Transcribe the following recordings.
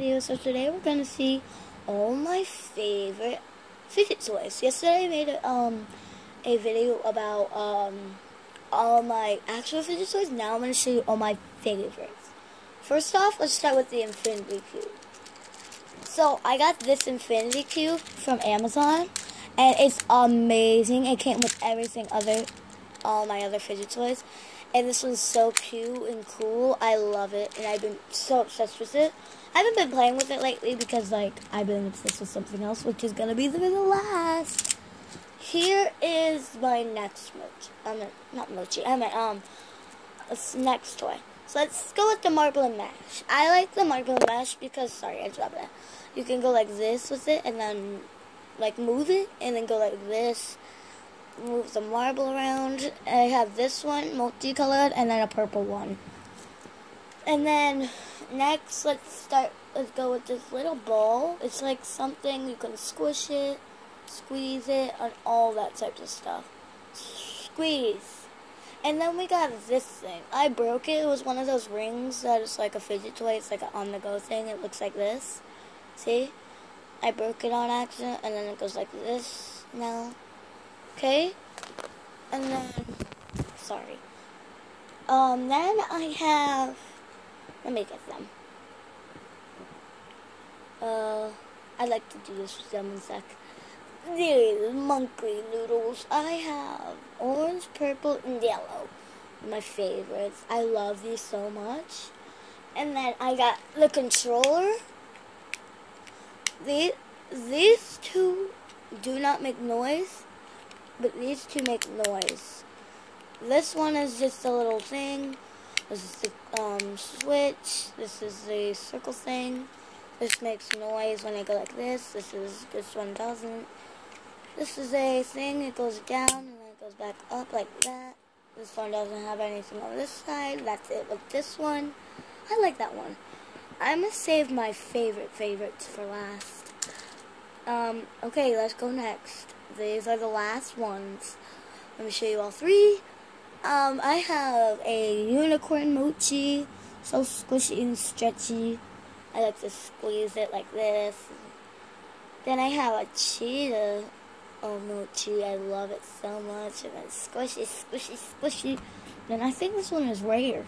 So today we're gonna see all my favorite fidget toys. Yesterday I made a, um a video about um all my actual fidget toys. Now I'm gonna show you all my favorites. First off, let's start with the Infinity Cube. So I got this Infinity Cube from Amazon, and it's amazing. It came with everything other all my other fidget toys. And this one's so cute and cool. I love it, and I've been so obsessed with it. I haven't been playing with it lately because, like, I've been obsessed with something else, which is gonna be the, last. Here is my next mochi. Mean, not mochi. I mean, um, next toy. So let's go with the marble and mash. I like the marble and mash because, sorry, I dropped that. You can go like this with it, and then, like, move it, and then go like this move the marble around. I have this one, multicolored, and then a purple one. And then next, let's start, let's go with this little ball. It's like something, you can squish it, squeeze it, and all that type of stuff. Squeeze. And then we got this thing. I broke it. It was one of those rings that is like a fidget toy. It's like an on-the-go thing. It looks like this. See? I broke it on accident, and then it goes like this now. Okay? And then, sorry. Um, then I have, let me get them. Uh, I'd like to do this with them in a sec. These monkey noodles. I have orange, purple, and yellow. My favorites. I love these so much. And then I got the controller. These, these two do not make noise but these two make noise. This one is just a little thing. This is the um, switch. This is the circle thing. This makes noise when I go like this. This is this one doesn't. This is a thing. It goes down and then it goes back up like that. This one doesn't have anything on this side. That's it with this one. I like that one. I'm gonna save my favorite favorites for last. Um, okay, let's go next. These are the last ones. Let me show you all three. Um, I have a unicorn mochi, so squishy and stretchy. I like to squeeze it like this. Then I have a cheetah oh, mochi. I love it so much. And it's squishy, squishy, squishy. Then I think this one is rare.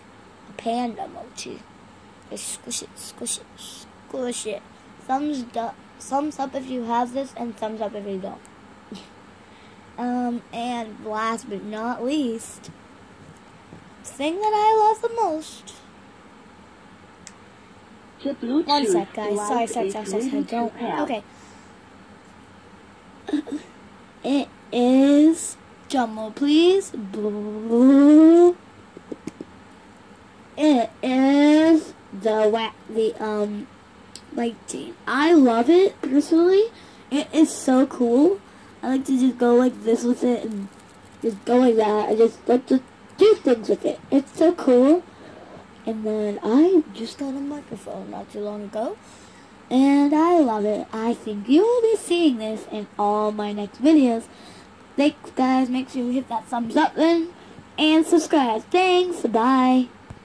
A panda mochi. It's squish it, squish it, squish it. Thumbs up, thumbs up if you have this, and thumbs up if you don't. Um, and last but not least, thing that I love the most. One sec, guys. Sorry, sorry, sorry, sorry, sorry. Don't. Okay. it is Jumbo, please. Blue It is the the um lighting. I love it personally. It is so cool. I like to just go like this with it and just go like that. I just like to do things with it. It's so cool. And then I just got a microphone not too long ago. And I love it. I think you will be seeing this in all my next videos. Thanks guys. Make sure you hit that thumbs up then. And subscribe. Thanks. Bye.